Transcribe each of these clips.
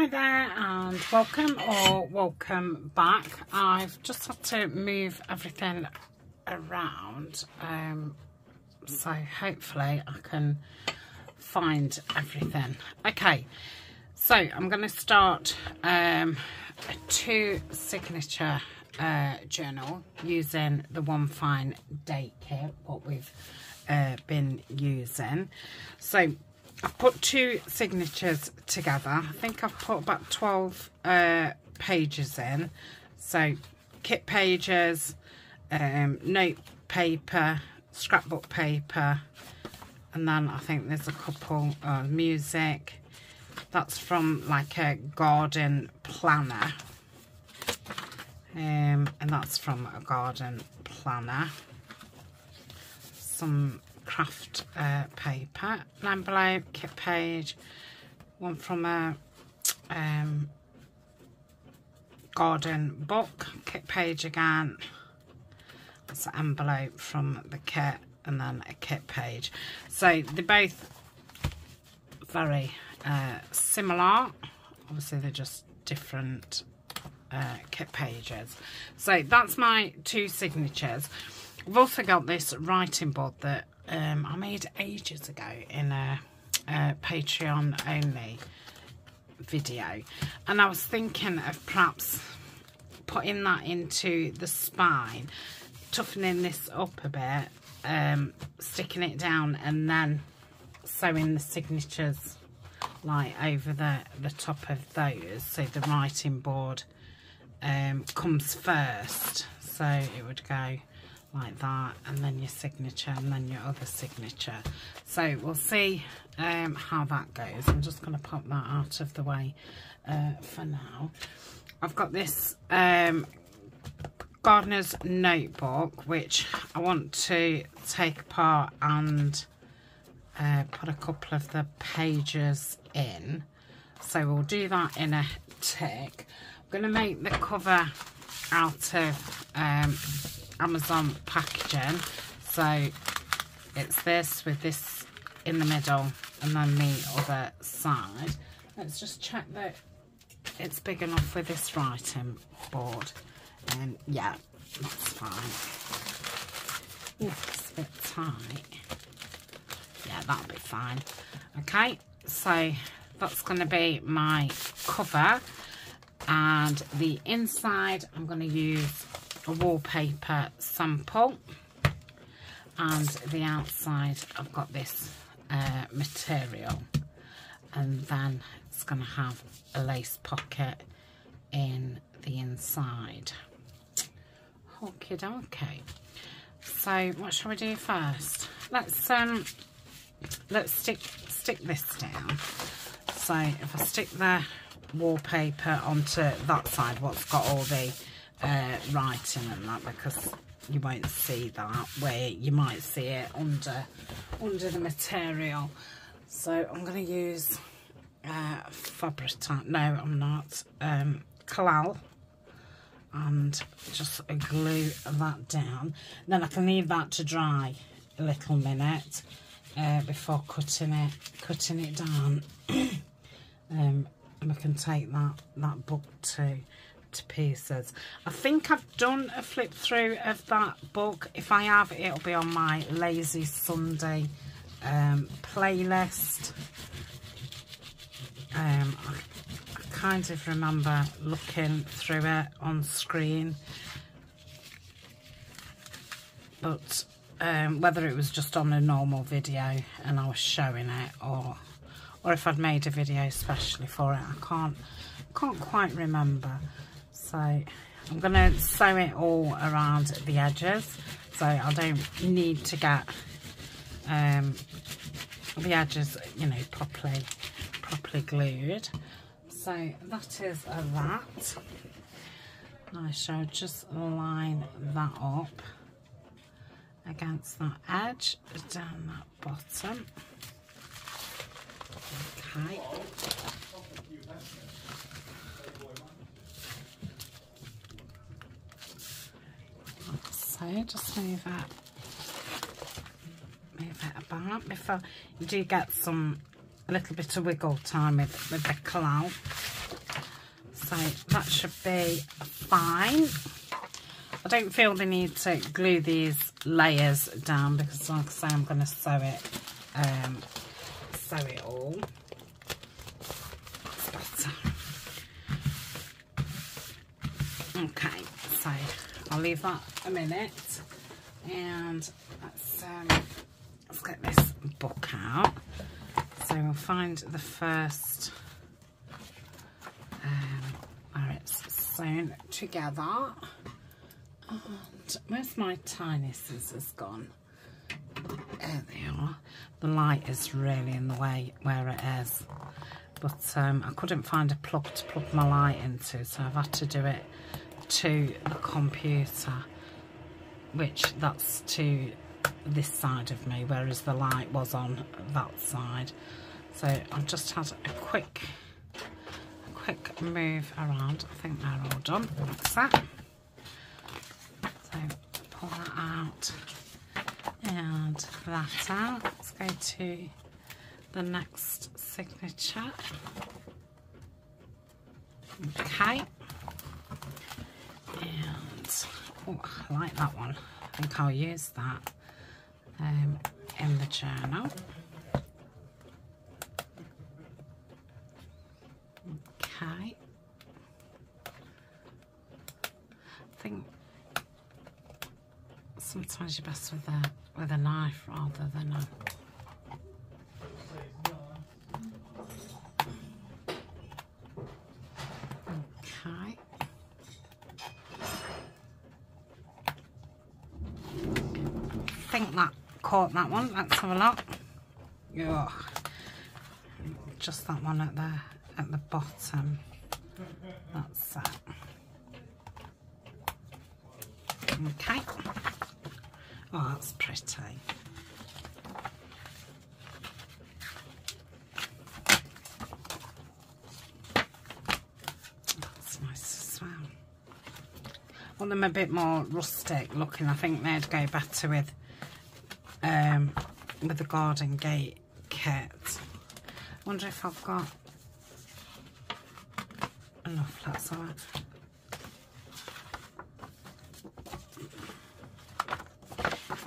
Hi there and welcome or welcome back. I've just had to move everything around um, so hopefully I can find everything. Okay, so I'm going to start um, a two signature uh, journal using the One Fine Date kit, what we've uh, been using. So I've put two signatures together. I think I've put about 12 uh, pages in. So kit pages, um, note paper, scrapbook paper, and then I think there's a couple uh, music. That's from like a garden planner. Um, and that's from a garden planner. Some craft uh, paper, an envelope, kit page, one from a um, garden book, kit page again, that's an envelope from the kit and then a kit page. So they're both very uh, similar, obviously they're just different uh, kit pages. So that's my two signatures. I've also got this writing board that um, I made ages ago in a, a Patreon only video. And I was thinking of perhaps putting that into the spine toughening this up a bit um, sticking it down and then sewing the signatures like over the the top of those so the writing board um, comes first. So it would go like that and then your signature and then your other signature. So we'll see um, how that goes. I'm just going to pop that out of the way uh, for now. I've got this um, gardener's notebook which I want to take apart and uh, put a couple of the pages in. So we'll do that in a tick. I'm going to make the cover out of um, Amazon packaging. So it's this with this in the middle and then the other side. Let's just check that it's big enough for this writing board. And yeah, that's fine. Ooh, it's a bit tight. Yeah, that'll be fine. Okay, so that's going to be my cover. And the inside, I'm going to use a wallpaper sample and the outside I've got this uh, material and then it's going to have a lace pocket in the inside. Okay, okay. So what shall we do first? Let's um let's stick stick this down. So if I stick the wallpaper onto that side, what's got all the uh, writing and that because you won't see that where you might see it under under the material. So I'm going to use uh, Fabri-Tac no I'm not. Um, Collall and just glue that down. Then I can leave that to dry a little minute uh, before cutting it cutting it down. Um, and I can take that that book to pieces. I think I've done a flip through of that book. If I have, it'll be on my Lazy Sunday um, playlist. Um, I, I kind of remember looking through it on screen. But um, whether it was just on a normal video and I was showing it or or if I'd made a video especially for it, I can't can't quite remember. So I'm going to sew it all around the edges so I don't need to get um, the edges, you know, properly, properly glued. So that is that. I shall just line that up against that edge down that bottom. Okay. So just move it move that about before you do get some a little bit of wiggle time with, with the Collall So that should be fine. I don't feel the need to glue these layers down because like I say I'm going to sew it um, sew it all. Okay, I'll leave that a minute and let's um, let's get this book out. So we'll find the first um, where it's sewn together. And where's my tiny scissors gone? There they are. The light is really in the way where it is. But um, I couldn't find a plug to plug my light into, so I've had to do it to the computer, which that's to this side of me, whereas the light was on that side. So I've just had a quick, a quick move around. I think they're all done. That's that. So pull that out and that out. Let's go to the next signature. Okay. And oh, I like that one. I think I'll use that um, in the journal. Okay. I think sometimes you're best with a with a knife rather than a okay I think that caught that one let's have a look yeah just that one at the at the bottom that's that okay Oh, that's pretty. That's nice as well. I want them a bit more rustic looking. I think they'd go better with with the garden gate kit. I wonder if I've got enough. That's all right.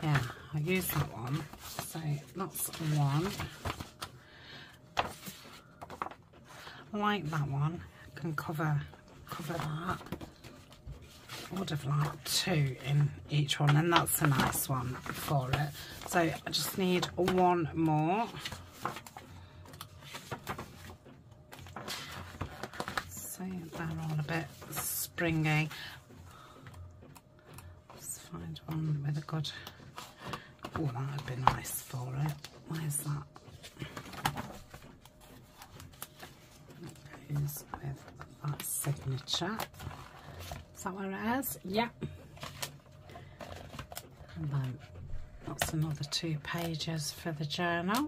yeah I use that one so that's one I like that one can cover cover that I would have liked two in each one and that's a nice one for it so I just need one more so they're all a bit springy let's find one with a good Oh, that would be nice for it. Where's that? Goes with that signature. Is that where it is? Yeah. And then that's another two pages for the journal.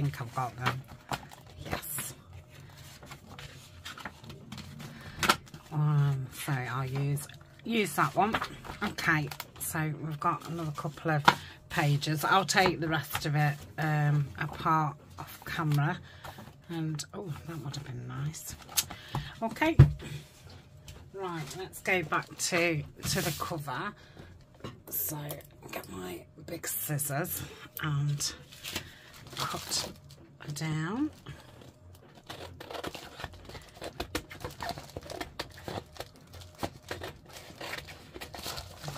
Think I've them. Yes. Um, so I'll use use that one. Okay, so we've got another couple of pages. I'll take the rest of it um, apart off camera. And, oh, that would have been nice. Okay. Right, let's go back to, to the cover. So, get my big scissors and cut down.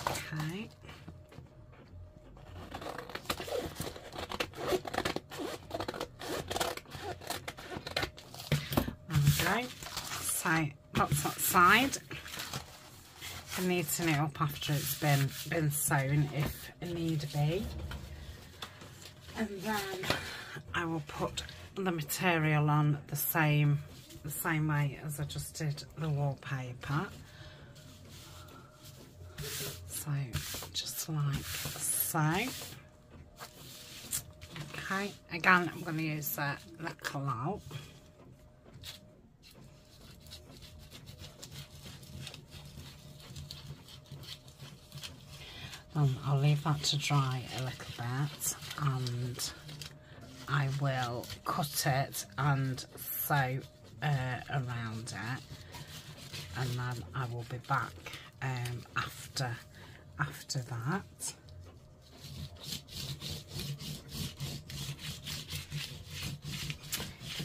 Okay. Okay, so that's that side. And neaten it up after it's been been sewn if need be. and then I will put the material on the same the same way as I just did the wallpaper. So just like so. Okay again I'm going to use the, the clout um, I'll leave that to dry a little bit and I will cut it and sew uh, around it. And then I will be back um, after after that.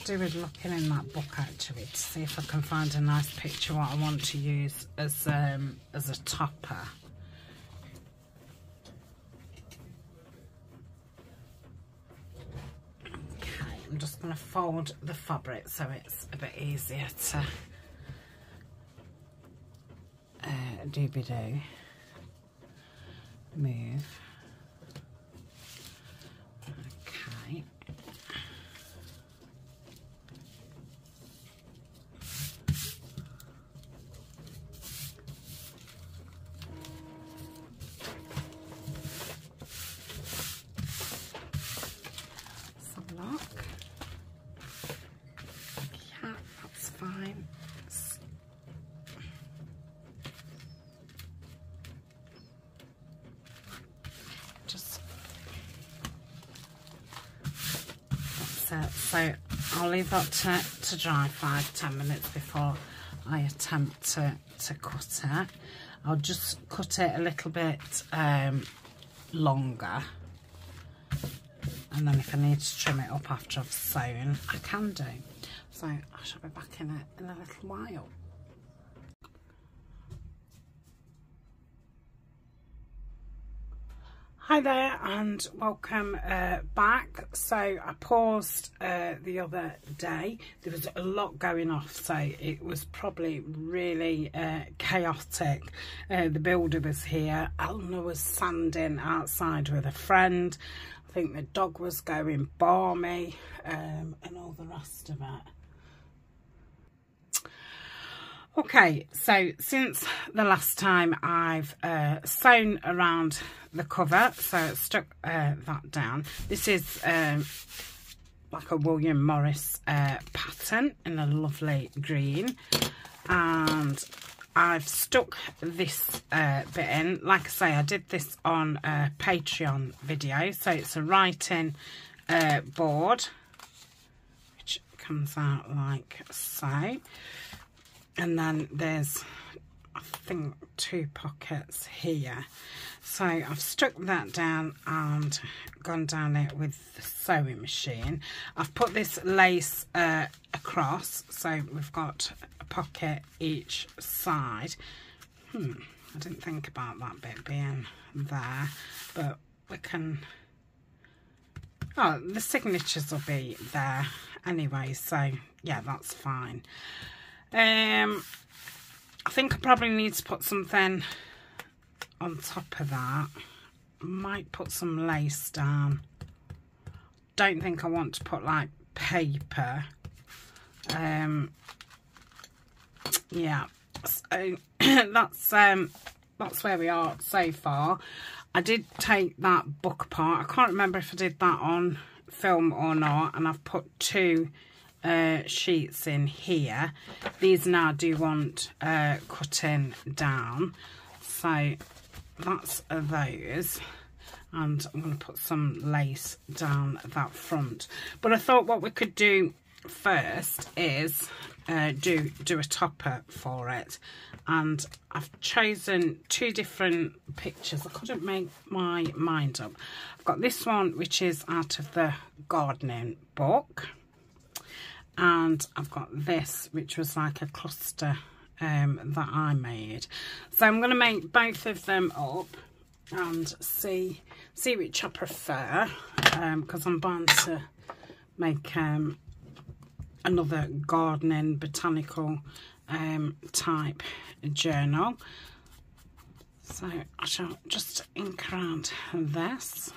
Do with looking in that book actually to see if I can find a nice picture what I want to use as um, as a topper I'm just going to fold the fabric so it's a bit easier to uh, doobie-doo move okay so Leave that to, to dry five ten minutes before I attempt to, to cut it. I'll just cut it a little bit um, longer. And then if I need to trim it up after I've sewn I can do. So I shall be back in it in a little while Hi there and welcome uh, back. So I paused uh, the other day. There was a lot going off so it was probably really uh, chaotic. Uh, the builder was here. Eleanor was sanding outside with a friend. I think the dog was going balmy um, and all the rest of it. Okay, so since the last time I've uh, sewn around the cover, so stuck uh, that down. This is um, like a William Morris uh, pattern in a lovely green. And I've stuck this uh, bit in. Like I say, I did this on a Patreon video. So it's a writing uh, board, which comes out like so and then there's I think two pockets here. So I've stuck that down and gone down it with the sewing machine. I've put this lace uh, across. So we've got a pocket each side. Hmm I didn't think about that bit being there but we can oh the signatures will be there anyway. So yeah that's fine um, I think I probably need to put something on top of that. Might put some lace down. Don't think I want to put like paper. Um, yeah, so that's um, that's where we are so far. I did take that book apart. I can't remember if I did that on film or not, and I've put two uh, sheets in here. These now do want uh, cutting down. So that's those. And I'm going to put some lace down that front. But I thought what we could do first is uh, do do a topper for it and I've chosen two different pictures I couldn't make my mind up I've got this one which is out of the gardening book and I've got this which was like a cluster um, that I made. So I'm going to make both of them up and see see which I prefer because um, I'm bound to make um, another gardening botanical um, type journal. So I shall just ink around this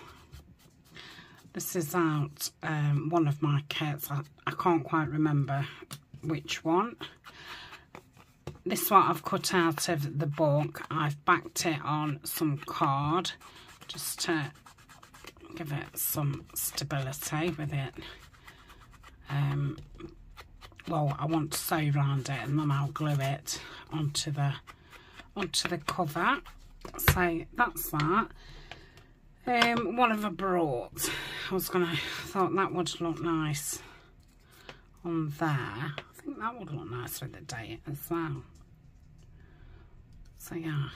This is out um, one of my kits. I, I can't quite remember which one. This one I've cut out of the book. I've backed it on some card just to give it some stability with it. Um, well, I want to sew around it and then I'll glue it onto the onto the cover. So that's that. Um, what have I brought? I was gonna thought that would look nice on there. I think that would look nice with the date as well. So yeah,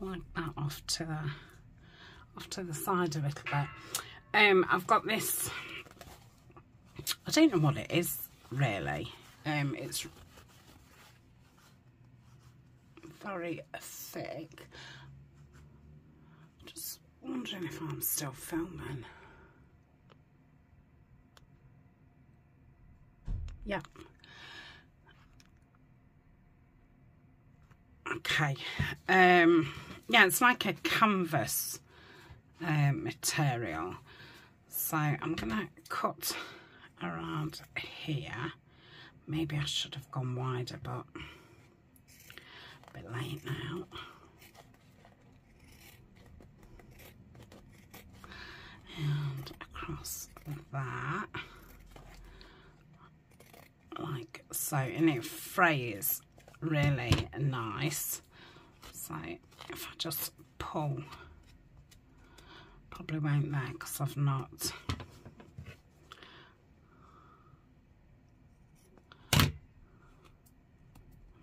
I like that off to the off to the side a little bit. Um, I've got this. I don't know what it is really. Um, it's very thick. Just wondering if I'm still filming. Yeah. Okay. Um, yeah, it's like a canvas um, material. So I'm going to cut around here. Maybe I should have gone wider, but a bit late now. And across that. Like so. And it frays really nice. So if I just pull, probably won't there because I've not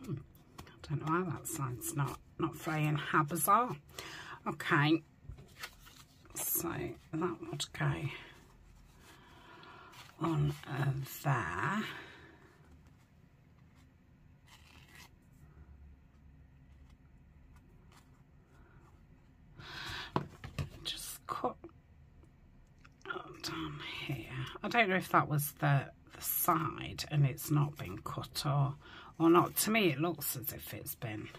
hmm, I Don't know why that side's not, not fraying. How bizarre. Okay. So that would go on there. Just cut down here. I don't know if that was the, the side and it's not been cut or or not. To me, it looks as if it's been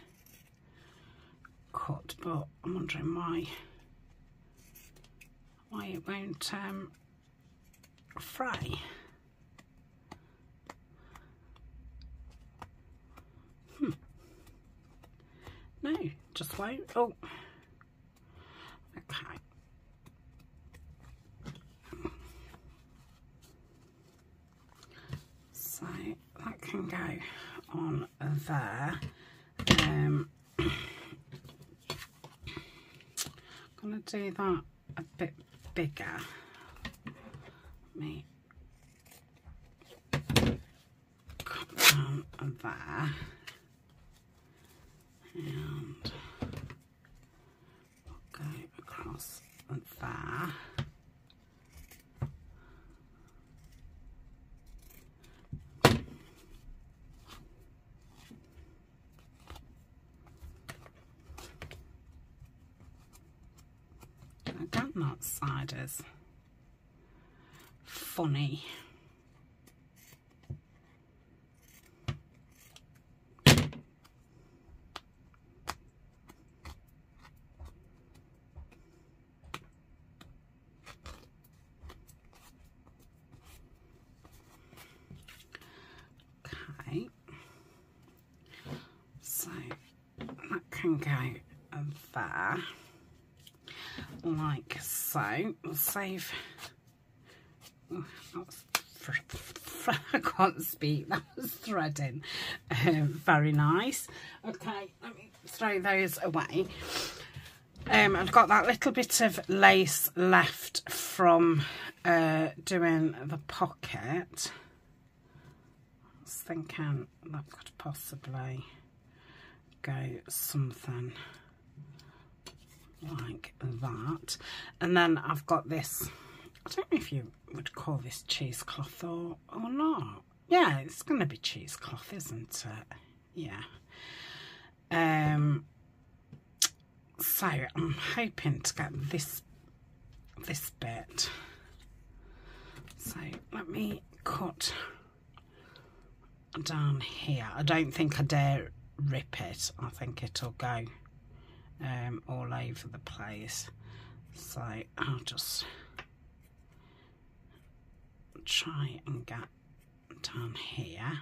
cut, but I'm wondering why why it won't um, fray. Hmm. No, just won't. Oh. Okay. So that can go on there. Um, I'm going to do that a bit bigger. Me cut down there and go across there. that funny. Okay, so that can go there. Like so. We'll save. Oh, I can't speak. That was threading. Um, very nice. Okay, let me throw those away. Um, I've got that little bit of lace left from uh, doing the pocket. I was thinking that could possibly go something like that. And then I've got this, I don't know if you would call this cheesecloth or, or not. Yeah, it's going to be cheesecloth, isn't it? Yeah. Um, so I'm hoping to get this this bit. So let me cut down here. I don't think I dare rip it. I think it'll go um, all over the place. So I'll just try and get down here.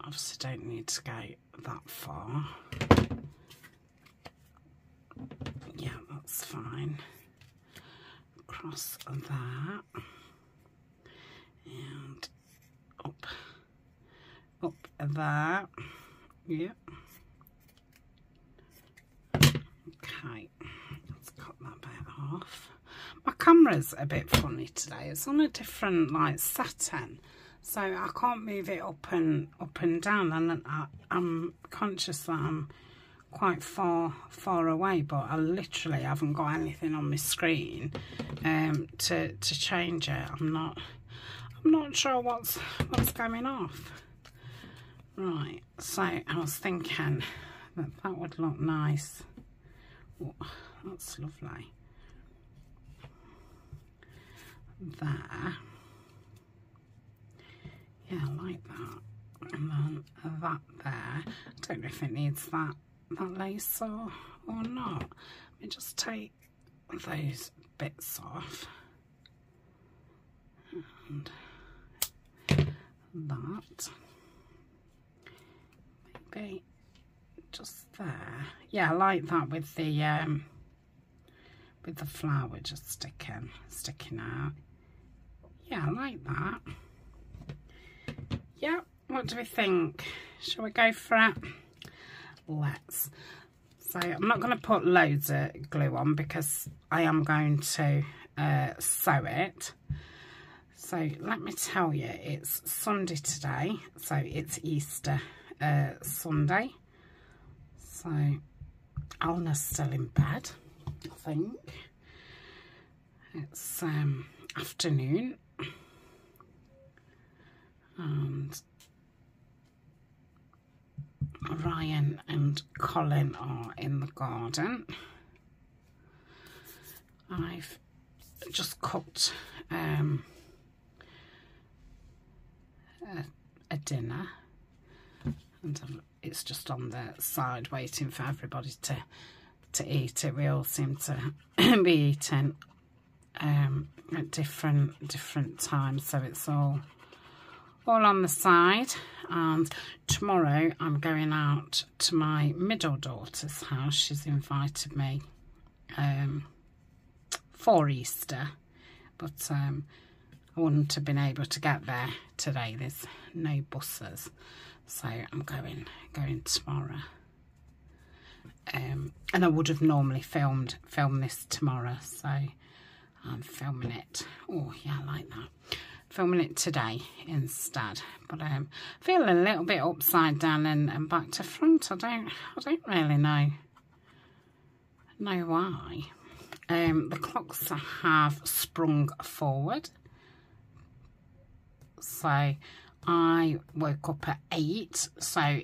Obviously don't need to go that far. Yeah, that's fine. Across that. And up. Up there. Yep. Okay, let's cut that bit off. My camera's a bit funny today. It's on a different like setting so I can't move it up and up and down and I, am conscious that I'm quite far far away but I literally haven't got anything on my screen um, to, to change it I'm not I'm not sure what's what's going off right so I was thinking that that would look nice that's lovely there yeah, I like that. And then that there. I don't know if it needs that, that lace or, or not. Let me just take those bits off. And that. Maybe just there. Yeah, I like that with the um with the flower just sticking sticking out. Yeah, I like that yeah, what do we think? Shall we go for it? Let's. So I'm not going to put loads of glue on because I am going to uh, sew it. So let me tell you, it's Sunday today, so it's Easter uh, Sunday. So Alna's still in bed, I think. It's um, afternoon and Ryan and Colin are in the garden. I've just cooked um, a, a, dinner and it's just on the side waiting for everybody to to eat. It. We all seem to be eating um, at different different times. So it's all all on the side. And tomorrow I'm going out to my middle daughter's house. She's invited me um, for Easter. But um, I wouldn't have been able to get there today. There's no buses so I'm going going tomorrow. Um, and I would have normally filmed filmed this tomorrow so I'm filming it. Oh yeah I like that. Filming it today instead. But um feel a little bit upside down and, and back to front i don't i don't really know. Know why. Um the clocks have sprung forward. So i woke up at eight so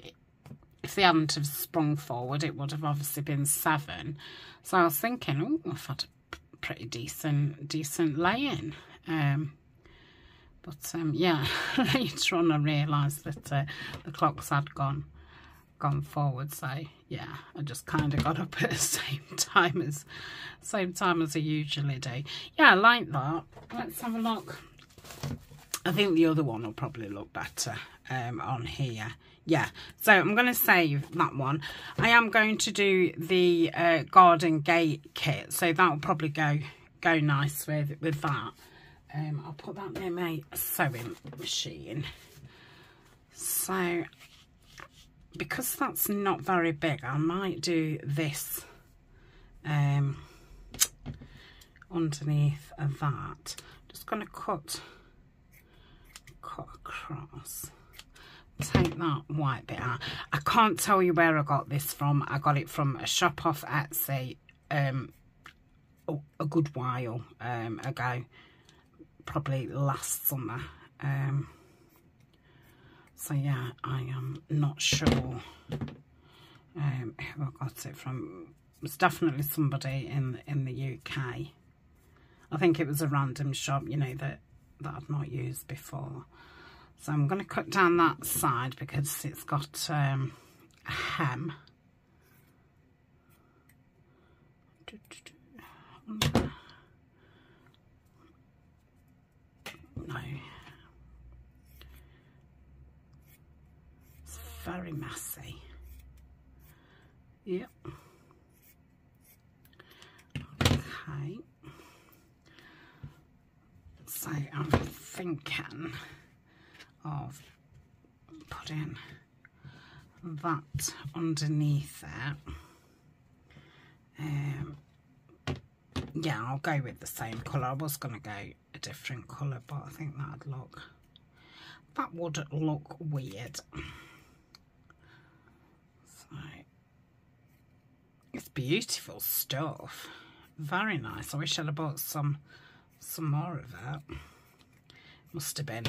if they hadn't have sprung forward it would have obviously been seven so i was thinking oh i've had a pretty decent decent lay-in um but um, yeah, later on I realised that uh, the clocks had gone gone forward. So yeah, I just kind of got up at the same time as same time as I usually do. Yeah, I like that. Let's have a look. I think the other one will probably look better um, on here. Yeah, so I'm going to save that one. I am going to do the uh, garden gate kit, so that will probably go go nice with with that. Um, I'll put that near my sewing machine. So, because that's not very big, I might do this um, underneath of that. Just going to cut, cut across. Take that white bit out. I can't tell you where I got this from. I got it from a shop off Etsy um, a, good while um, ago probably last summer. Um, so yeah, I am not sure um, who I got it from. It was definitely somebody in in the UK. I think it was a random shop, you know, that, that I've not used before. So I'm going to cut down that side because it's got um, a hem. No. It's very messy. Yep. So I'm thinking of putting that underneath it. Um, yeah, I'll go with the same colour. I was going to go a different colour, but I think that'd look, that would look weird. So, it's beautiful stuff. Very nice. I wish I'd have bought some, some more of that. Must have been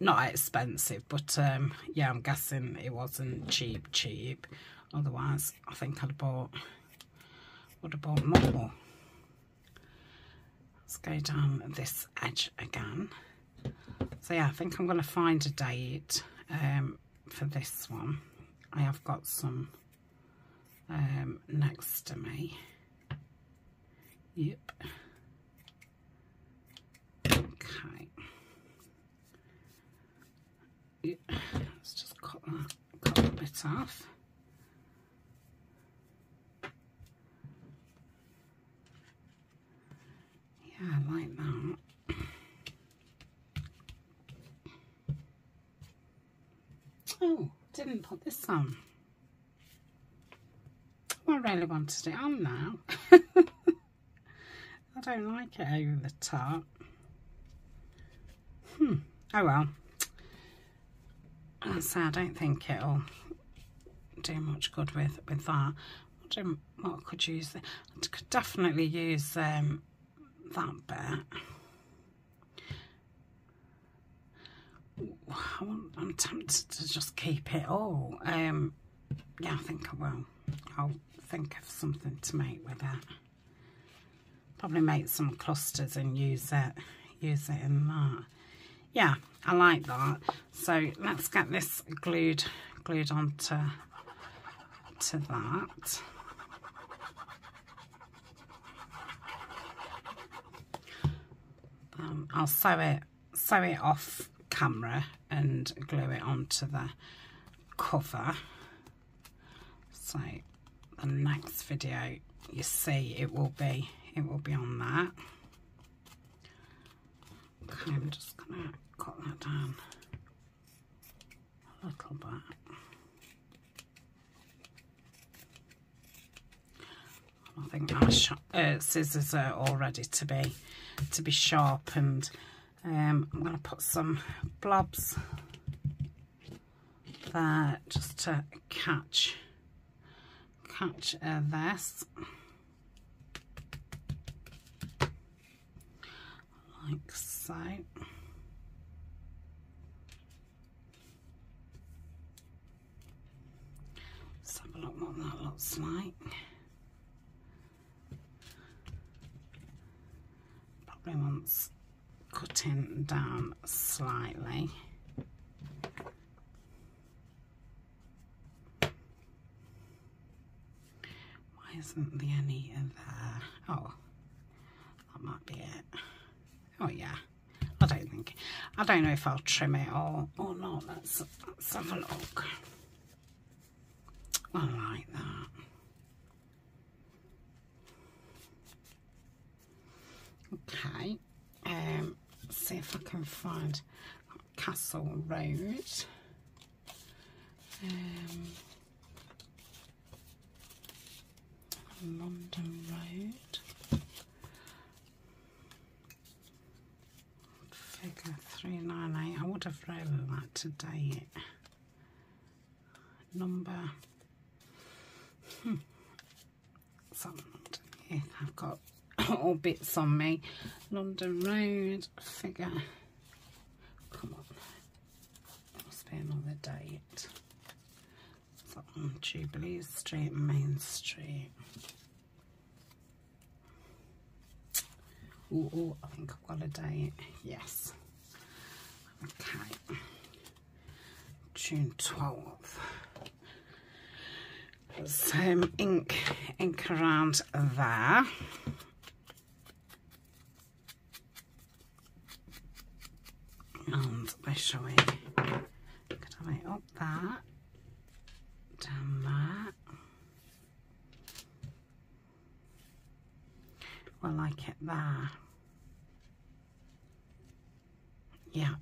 not expensive, but um, yeah, I'm guessing it wasn't cheap, cheap. Otherwise, I think I'd bought, would have bought more. Let's go down this edge again. So yeah, I think I'm going to find a date um, for this one. I have got some um, next to me. Yep. Okay. Let's just cut that, cut that bit off. Yeah, I like that. Oh, didn't put this on. I really wanted it on now. I don't like it over the top. Oh well. So I don't think it'll do much good with with that. What, what I could use? I could definitely use um, that bit. I I'm tempted to just keep it all. Um, yeah, I think I will. I'll think of something to make with it. Probably make some clusters and use it, use it in that. Yeah, I like that. So let's get this glued, glued onto to that. Um, I'll sew it, sew it off camera and glue it onto the cover. So the next video you see it will be it will be on that. Okay, I'm just gonna cut that down a little bit. I think my uh, scissors are all ready to be to be sharpened. Um, I'm going to put some blobs there just to catch catch uh, this like so. Let's have a look what that looks like. Probably wants cutting down slightly. Why isn't there any there? Oh, that might be it. Oh yeah, think, I don't know if I'll trim it or, or not. Let's, let's have a look. I like that. Okay, um, see if I can find Castle Road. Um, London Road. Figure 398. I would have written that today. Number. Hmm. Something. I've got all bits on me. London Road, figure. Come on. Must be another date. It's on Jubilee Street, Main Street. Oh, oh, I think I've got a date. Yes. Okay. June 12th. Some ink, ink around there. and by showing could have it up there down there. I like it there. Yeah.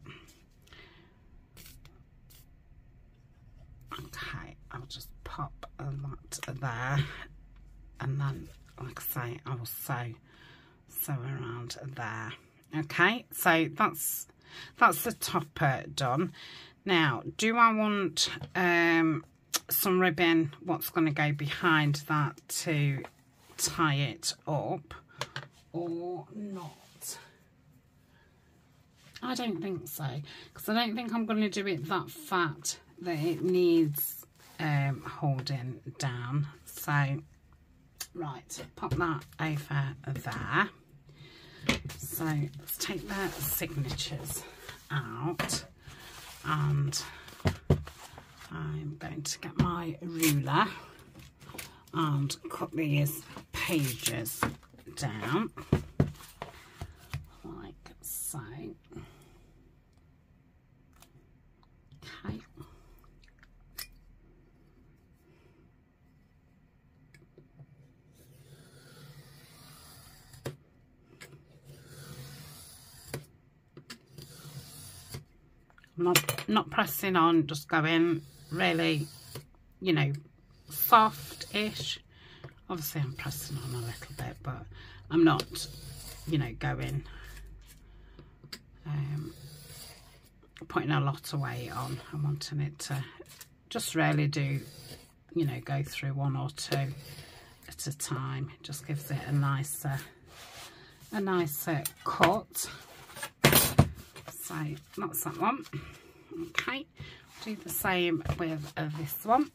Okay, I'll just pop that there. And then like I say I will sew sew around there. Okay so that's that's the topper done. Now do I want um, some ribbon? What's going to go behind that to tie it up or not I don't think so because I don't think I'm going to do it that fat that it needs um, holding down so right pop that over there so let's take the signatures out and I'm going to get my ruler and cut these pages down like so. Okay. I'm not not pressing on, just going really, you know, soft-ish. Obviously I'm pressing on a little bit, but I'm not, you know, going, um, putting a lot of weight on. I'm wanting it to just really do, you know, go through one or two at a time. It just gives it a nicer, a nicer cut. So that's that one. Okay, do the same with uh, this one.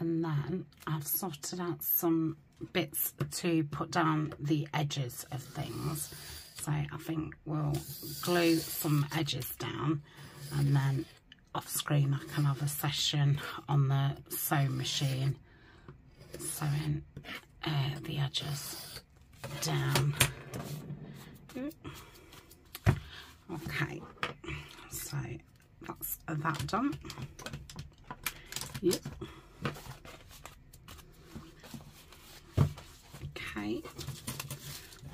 and then I've sorted out some bits to put down the edges of things so I think we'll glue some edges down and then off screen I can have a session on the sewing machine sewing uh, the edges. Down. Okay. So that's that done. Yep. Okay.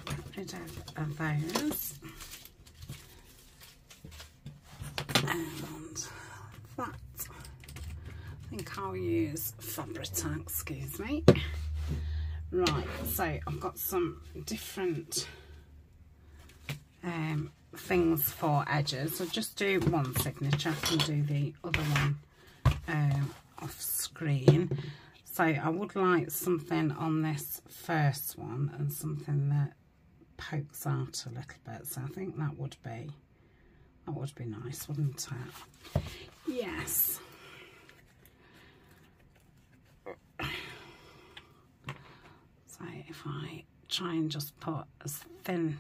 Get rid of those. And that I think I'll use Fabri-Tac, excuse me right so I've got some different um, things for edges I'll just do one signature and do the other one um, off screen so I would like something on this first one and something that pokes out a little bit. So I think that would be, that would be nice, wouldn't it? Yes. So if I try and just put as thin,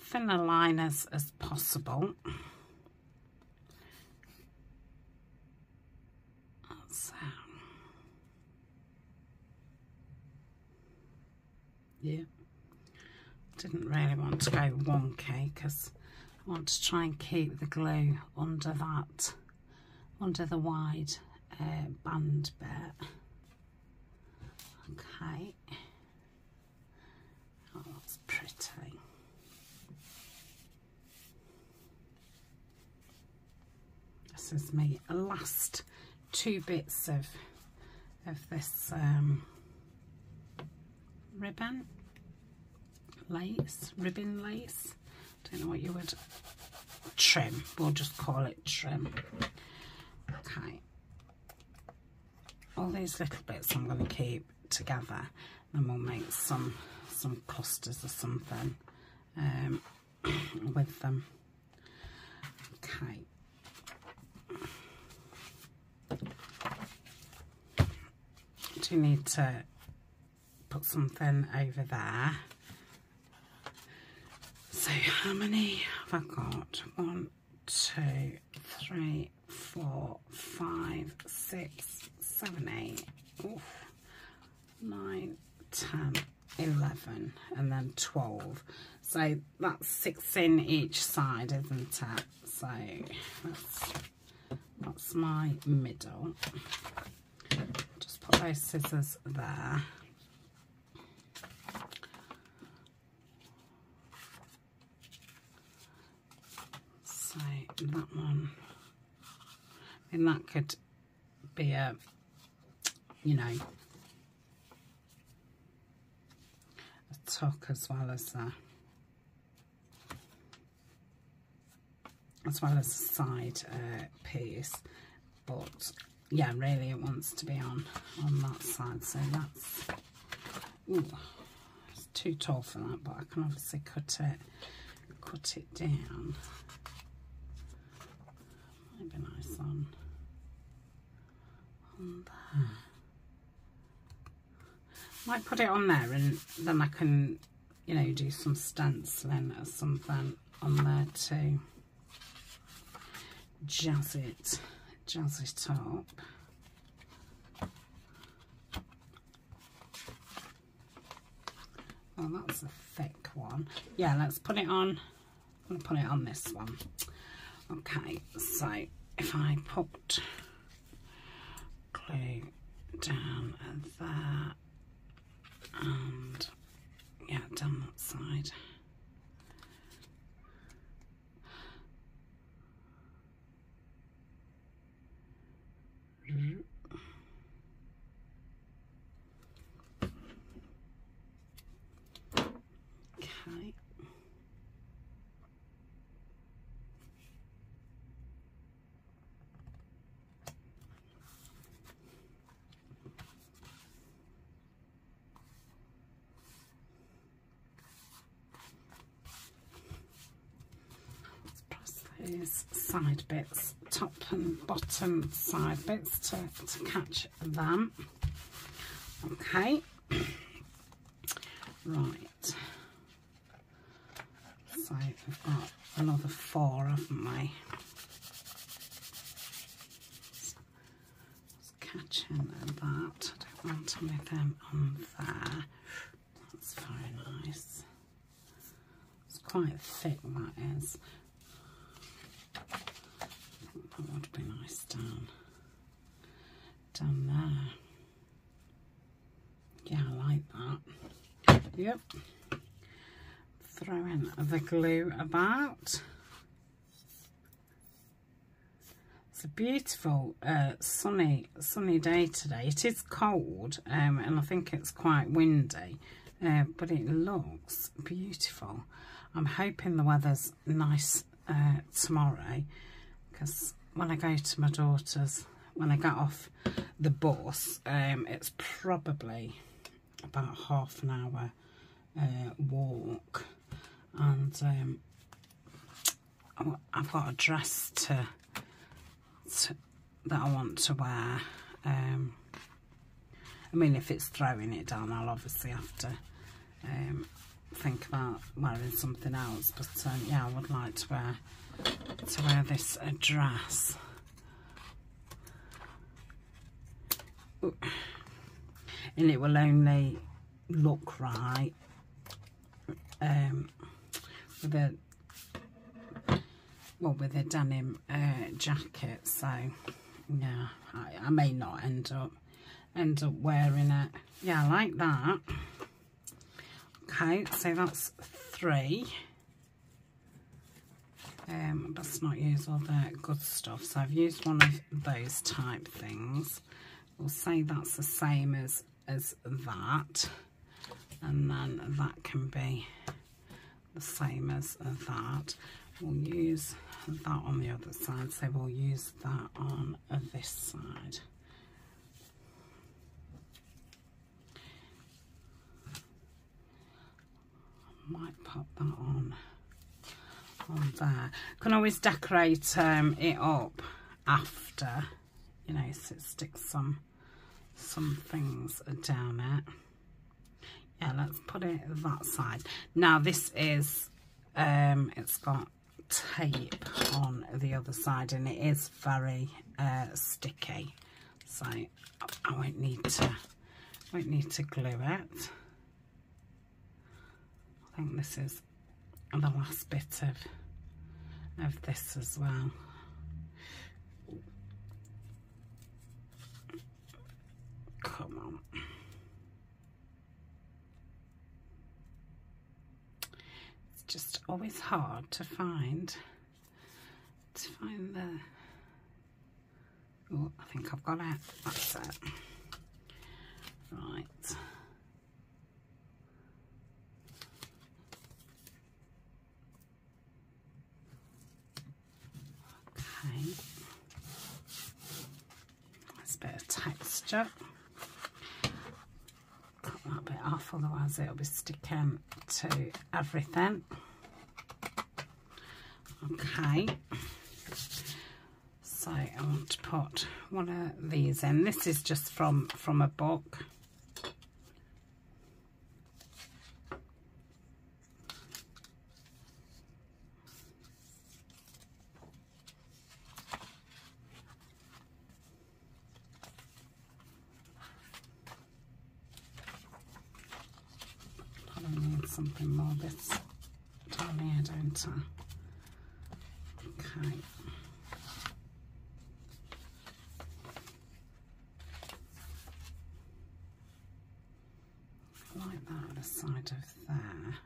thin a line as, as possible. yeah didn't really want to go 1k because I want to try and keep the glue under that under the wide uh, band bit okay. Oh that's pretty. This is me last two bits of of this um, ribbon. Lace ribbon lace. Don't know what you would trim. We'll just call it trim. Okay. All these little bits I'm going to keep together. And we'll make some some clusters or something um, with them. Okay. Do need to put something over there. So how many have I got? One, two, three, four, five, six, seven, eight, oof, nine, ten, eleven, and then 12. So that's six in each side, isn't it? So that's, that's my middle. Just put those scissors there. So that one, and that could be a, you know, as well as a, as well as a side uh, piece. But yeah really it wants to be on on that side. So that's ooh, it's too tall for that but I can obviously cut it cut it down. Might be nice on on there might put it on there and then I can you know do some stenciling or something on there too jazz it, jazz it up. Oh, that's a thick one. Yeah, let's put it on. I'm going to put it on this one. Okay, so if I put glue down there and yeah, down that side. Okay. Let's press these side bits, top and bottom side bits to, to catch them. Okay. right. So we've got another four, haven't? Just catching that. I don't want any of them on there. That's very nice. It's quite thick, that is. That would be nice down, down there. Yeah, I like that. Yep throwing the glue about. It's a beautiful uh, sunny sunny day today. It is cold um, and I think it's quite windy, uh, but it looks beautiful. I'm hoping the weather's nice uh, tomorrow because when I go to my daughter's, when I get off the bus, um, it's probably about half an hour uh, walk and um, I've got a dress to, to that I want to wear. Um, I mean, if it's throwing it down, I'll obviously have to um, think about wearing something else. But um, yeah, I would like to wear to wear this dress. And it will only look right um, with a well with a denim uh, jacket. So yeah I, I, may not end up end up wearing it. Yeah I like that. Okay so that's three um let's not use all the good stuff. So I've used one of those type things. We'll say that's the same as as that. And then that can be the same as that. We'll use that on the other side, so we'll use that on this side. Might pop that on on there. Can always decorate um, it up after, you know, so it sticks some some things down it. Yeah let's put it that side. Now this is um it's got tape on the other side and it is very uh, sticky. So I won't need to won't need to glue it. I think this is the last bit of of this as well. Come on. It's just always hard to find to find the oh I think I've got it. That's it. Right. Okay. There's a bit of texture. Cut that bit off, otherwise it'll be sticking to everything. Okay. So I want to put one of these in. This is just from, from a book. something more this down here, don't I? Okay. Like that on the side of there.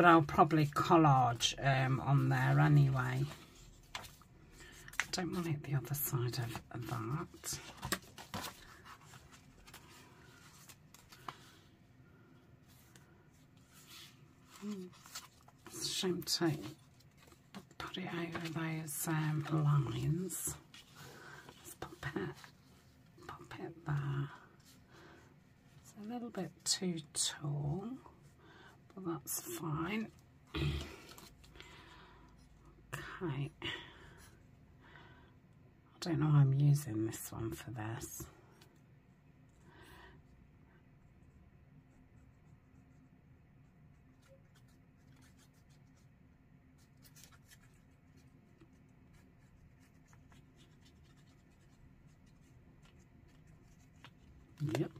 But I'll probably collage um, on there anyway. I don't want it the other side of that. It's a shame to put it over those um, lines. Let's pop it, pop it there. It's a little bit too tall, that's fine. Okay. I don't know why I'm using this one for this. Yep.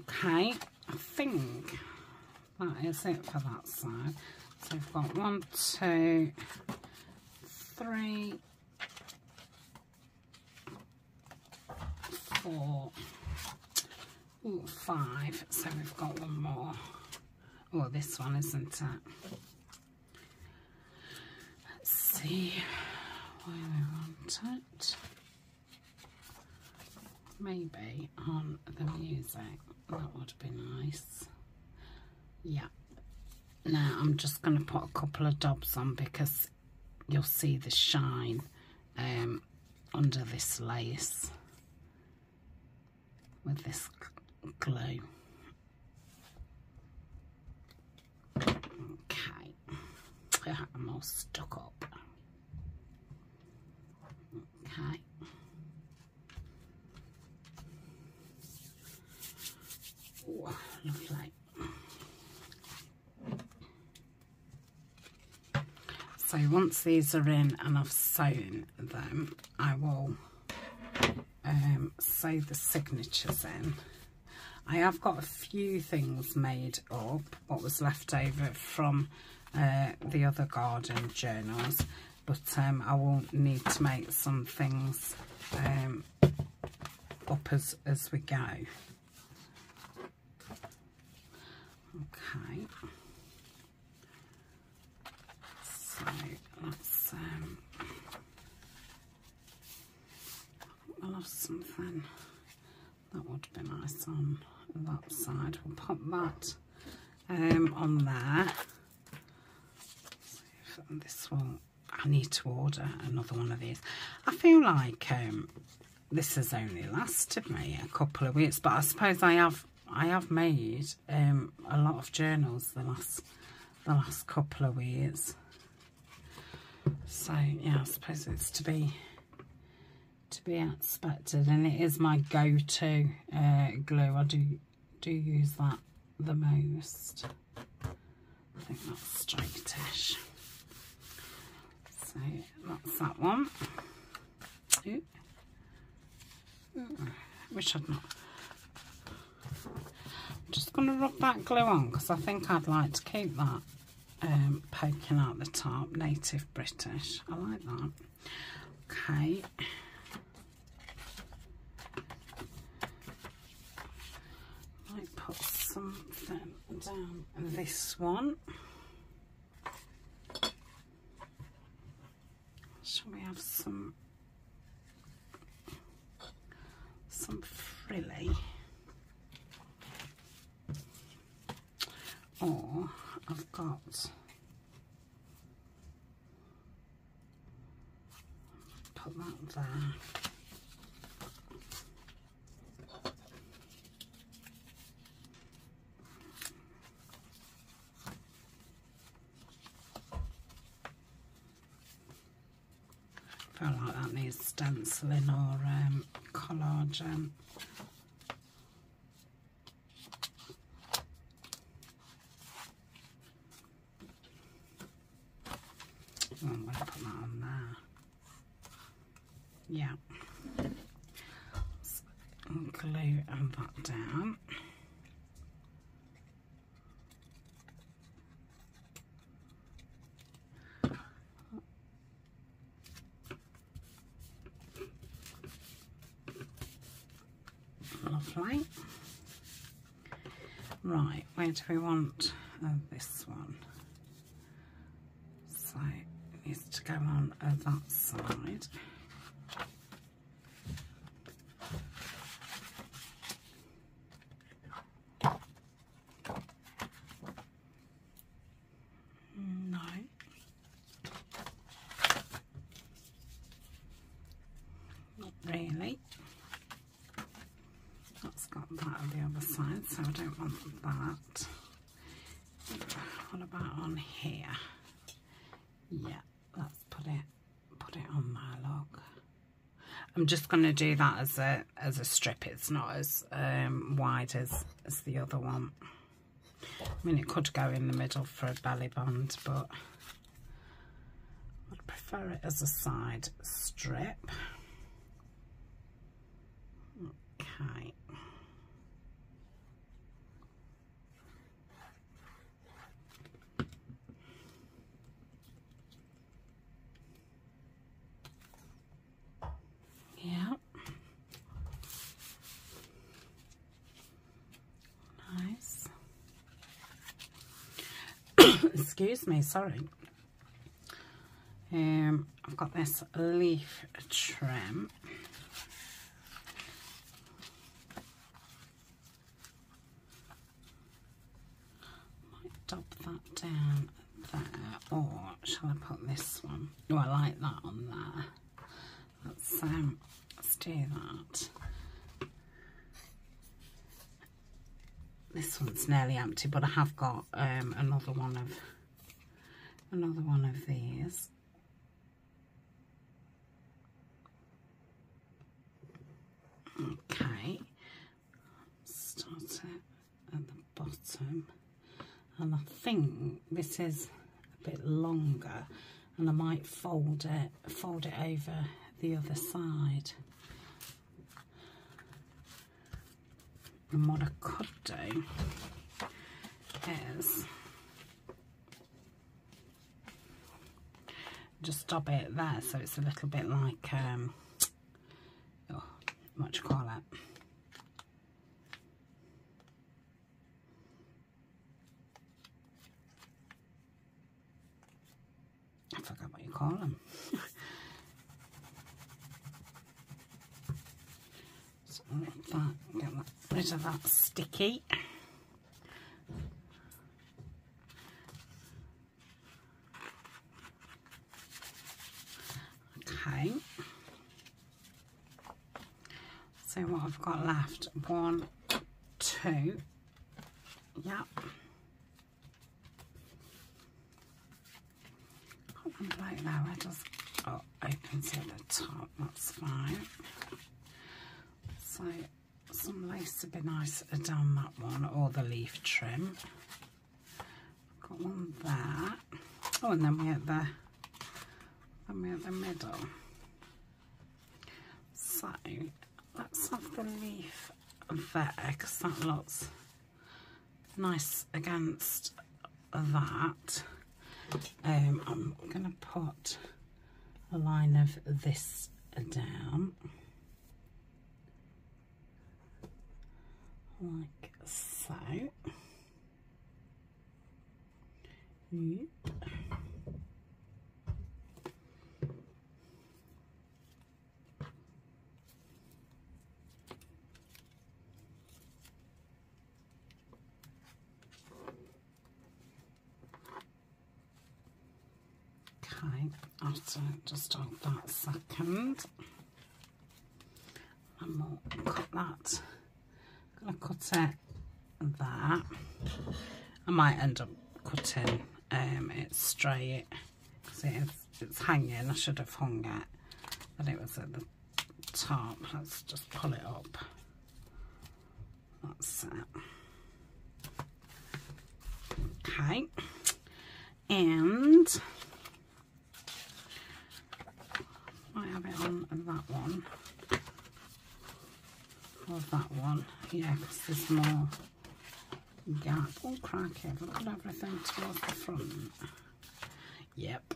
Okay, I think that is it for that side. So we've got one, two, three, four, ooh, five. So we've got one more. Oh, this one, isn't it? Let's see where we want it. Maybe on the music. That would be nice. Yeah. Now I'm just going to put a couple of dobs on because you'll see the shine um, under this lace with this glue. Okay, I'm all stuck up. Okay. Oh, lovely. So once these are in and I've sewn them, I will um, sew the signatures in. I have got a few things made up, what was left over from uh, the other garden journals, but um, I will need to make some things um, up as, as we go. Okay. So let's um I'll have something that would be nice on that side. We'll pop that um, on there. this will I need to order another one of these. I feel like um, this has only lasted me a couple of weeks, but I suppose I have I have made um, a lot of journals the last the last couple of weeks. So yeah, I suppose it's to be to be expected and it is my go-to uh, glue. I do do use that the most. I think that's straightish. So that's that one. Ooh. Ooh. Wish I'd not. Just going to rub that glue on because I think I'd like to keep that um, poking out the top, native British. I like that. Okay. Might put something down this one. Shall we have some some frilly? Or I've put that there. feel like that needs stenciling or um, collage. Um, Oh, I'm going to put that on there. Yeah. glue that down. Lovely. Right, where do we want uh, this one? So it needs to go on uh, that side. No. Not really. That's got that on the other side, so I don't want that. What about on here? Yeah, let's put it put it on my log. I'm just going to do that as a as a strip. It's not as um, wide as as the other one. I mean, it could go in the middle for a belly band, but I'd prefer it as a side strip. Okay. Yeah. Nice. Excuse me, sorry. Um, I've got this leaf trim. Might dab that down there, or shall I put this one? Oh, I like that on there. Let's um, do that. This one's nearly empty, but I have got um, another one of another one of these. Okay, start it at the bottom, and I think this is a bit longer, and I might fold it fold it over the other side. I is just stop it there so it's a little bit like, um, oh, what you call it? I forgot what you call them. that, get rid of that sticky. Okay. So what I've got left, one, two, yep. Like that, where oh, does, foot opens at the top, that's fine. So some lace would be nice down that one, or the leaf trim. Got one there. Oh, and then we at the, then we at the middle. So let's have the leaf there, because that looks nice against that. Um, I'm going to put a line of this down. Like so. Okay, I'll just hold that second. And we'll cut that. I'm going to cut it that. I might end up cutting um, it straight because it is, it's hanging. I should have hung it, but it was at the top. Let's just pull it up. That's it. Okay. And I have it on that one or that one. Yeah, because there's more gap. Oh, cracky. I've got everything towards the front. Yep.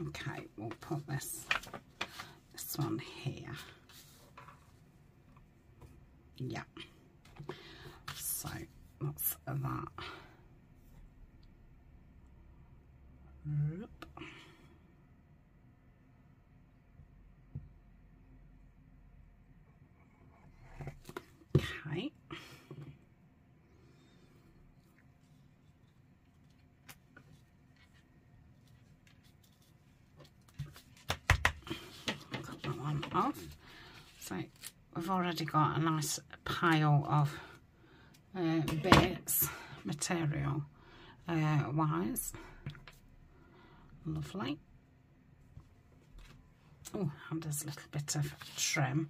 Okay, we'll put this, this one here. Yeah. So, that's that. Yep. Okay. Cut that one off. So we've already got a nice pile of uh, bits, material uh, wise. Lovely. Oh, and there's a little bit of trim.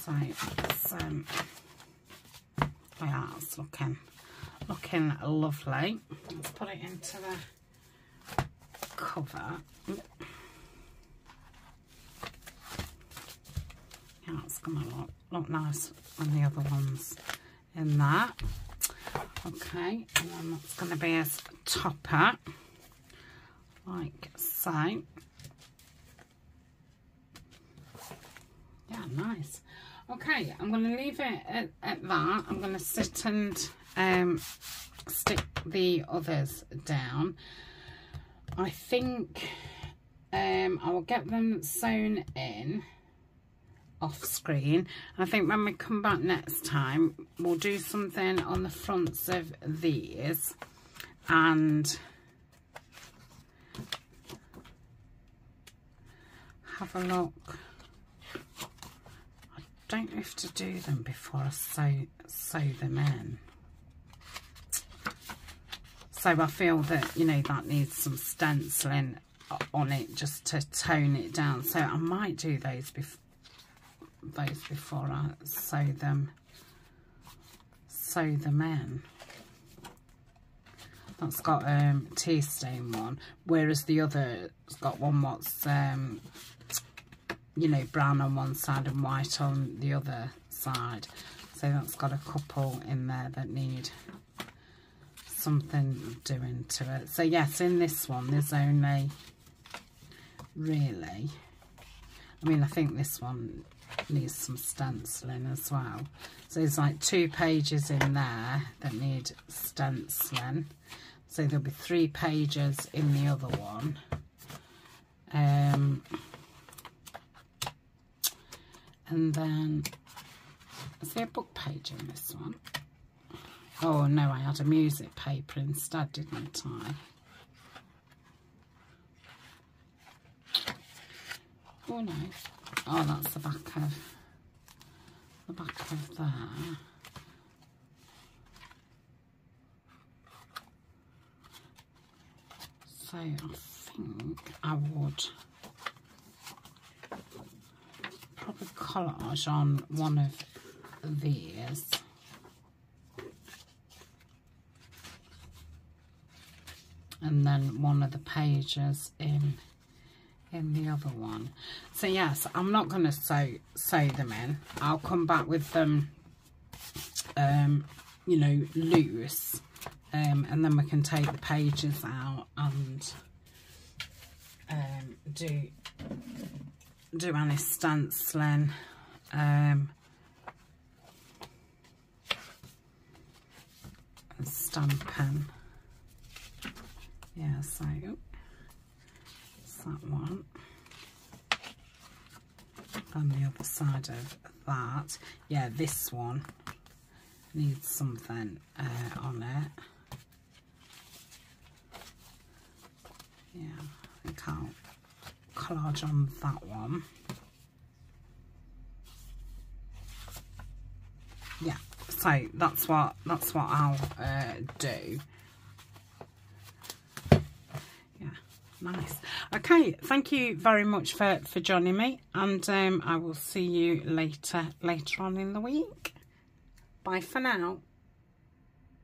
So it's um yeah, it's looking looking lovely. Let's put it into the cover. Yeah, it's gonna look look nice on the other ones in that. Okay, and then that's gonna be a topper like so. Yeah, nice. Okay, I'm going to leave it at, at that. I'm going to sit and um, stick the others down. I think um, I will get them sewn in off screen. I think when we come back next time, we'll do something on the fronts of these and have a look I don't have to do them before I sew, sew them in. So I feel that, you know, that needs some stenciling on it just to tone it down. So I might do those, bef those before I sew them, sew them in. That's got um, tea stain one, whereas the other's got one what's um, you know, brown on one side and white on the other side. So that's got a couple in there that need something doing to it. So yes, in this one, there's only really, I mean, I think this one needs some stenciling as well. So there's like two pages in there that need stenciling. So there'll be three pages in the other one. Um, and then, is there a book page in this one? Oh no, I had a music paper instead, didn't I? Oh no. Oh, that's the back of the back of there. So I think I would probably collage on one of these. And then one of the pages in in the other one. So yes, I'm not going to sew, sew them in. I'll come back with them, um, you know, loose. Um, and then we can take the pages out and um, do do any stenciling. Um, stamping. Yeah, so that one. And the other side of that. Yeah, this one needs something uh, on it. Yeah, I think I'll collage on that one. Yeah, so that's what that's what I'll uh, do. Nice. Okay thank you very much for for joining me and um, i will see you later later on in the week. Bye for now